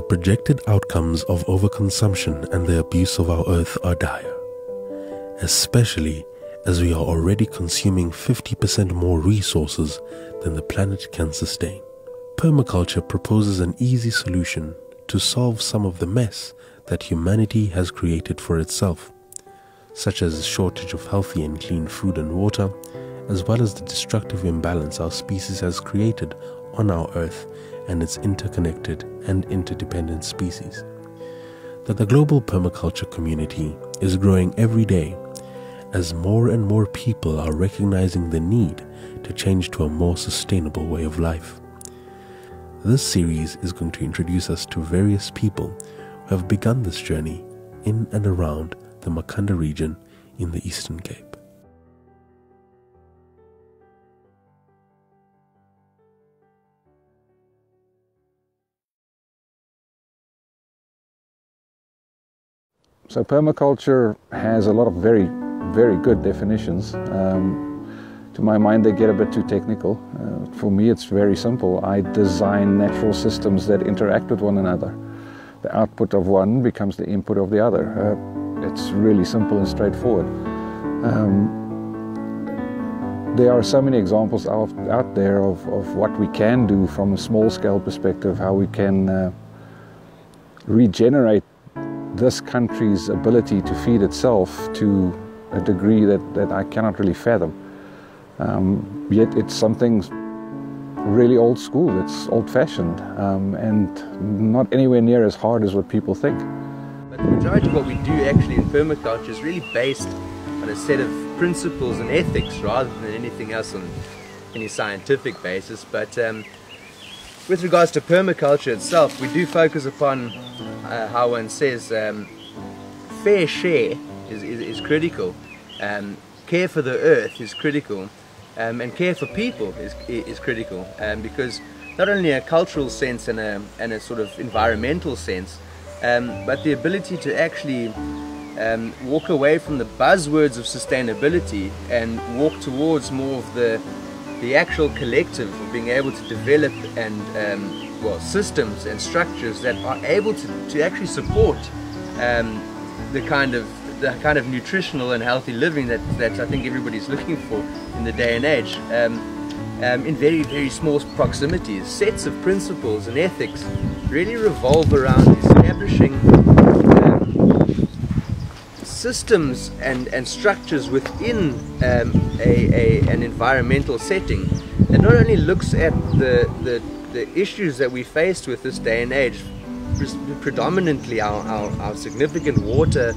The projected outcomes of overconsumption and the abuse of our earth are dire, especially as we are already consuming 50% more resources than the planet can sustain. Permaculture proposes an easy solution to solve some of the mess that humanity has created for itself, such as the shortage of healthy and clean food and water, as well as the destructive imbalance our species has created on our earth and its interconnected and interdependent species. That the global permaculture community is growing every day as more and more people are recognizing the need to change to a more sustainable way of life. This series is going to introduce us to various people who have begun this journey in and around the Makhanda region in the Eastern Cape. So permaculture has a lot of very, very good definitions. Um, to my mind, they get a bit too technical. Uh, for me, it's very simple. I design natural systems that interact with one another. The output of one becomes the input of the other. Uh, it's really simple and straightforward. Um, there are so many examples out, out there of, of what we can do from a small scale perspective, how we can uh, regenerate this country's ability to feed itself to a degree that, that I cannot really fathom. Um, yet it's something really old school, it's old fashioned, um, and not anywhere near as hard as what people think. But the majority of what we do actually in permaculture is really based on a set of principles and ethics rather than anything else on any scientific basis. But um, with regards to permaculture itself, we do focus upon uh, how one says um, fair share is, is, is critical, um, care for the earth is critical, um, and care for people is, is critical um, because not only a cultural sense and a, and a sort of environmental sense, um, but the ability to actually um, walk away from the buzzwords of sustainability and walk towards more of the the actual collective of being able to develop and um, well systems and structures that are able to, to actually support um, the kind of the kind of nutritional and healthy living that, that I think everybody's looking for in the day and age um, um in very very small proximities. Sets of principles and ethics really revolve around establishing um, systems and, and structures within um, a, a, an environmental setting that not only looks at the, the, the issues that we faced with this day and age, predominantly our, our, our significant water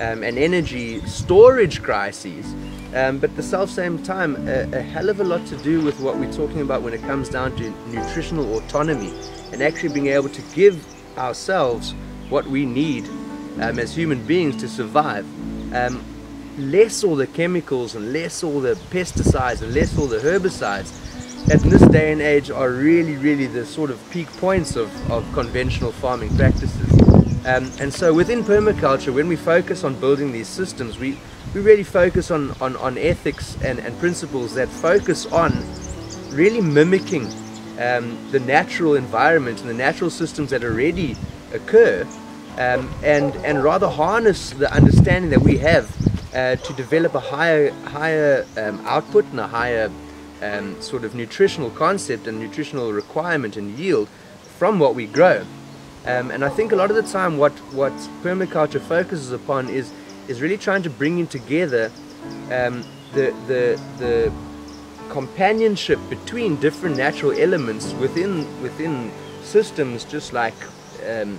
um, and energy storage crises, um, but at the self same time, a, a, hell of a lot to do with what we're talking about when it comes down to nutritional autonomy and actually being able to give ourselves what we need um, as human beings to survive. Um, less all the chemicals and less all the pesticides and less all the herbicides that in this day and age are really, really the sort of peak points of, of conventional farming practices. Um, and so within permaculture, when we focus on building these systems, we, we really focus on, on, on ethics and, and principles that focus on really mimicking um, the natural environment and the natural systems that already occur um, and, and rather harness the understanding that we have uh, to develop a higher, higher um, output and a higher um, sort of nutritional concept and nutritional requirement and yield from what we grow. Um, and I think a lot of the time what, what permaculture focuses upon is, is really trying to bring in together um, the, the, the companionship between different natural elements within, within systems just like um,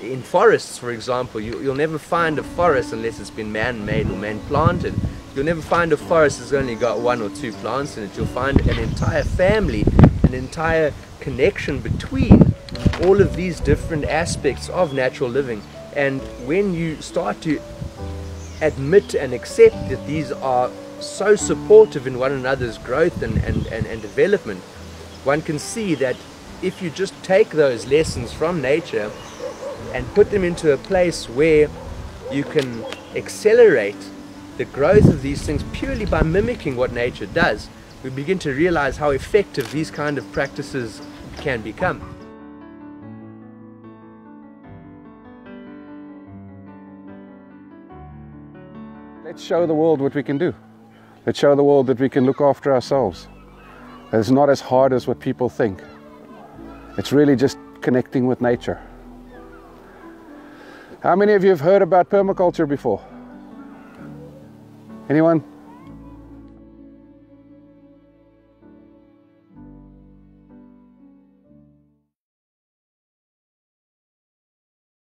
in forests, for example, you, will never find a forest unless it's been man-made or man-planted. You'll never find a forest that's only got one or two plants in it. You'll find an entire family, an entire connection between all of these different aspects of natural living. And when you start to admit and accept that these are so supportive in one another's growth and, and, and, and development, one can see that if you just take those lessons from nature and put them into a place where you can accelerate the growth of these things purely by mimicking what nature does, we begin to realize how effective these kind of practices can become. Let's show the world what we can do. Let's show the world that we can look after ourselves. It's not as hard as what people think. It's really just connecting with nature. How many of you have heard about permaculture before? Anyone?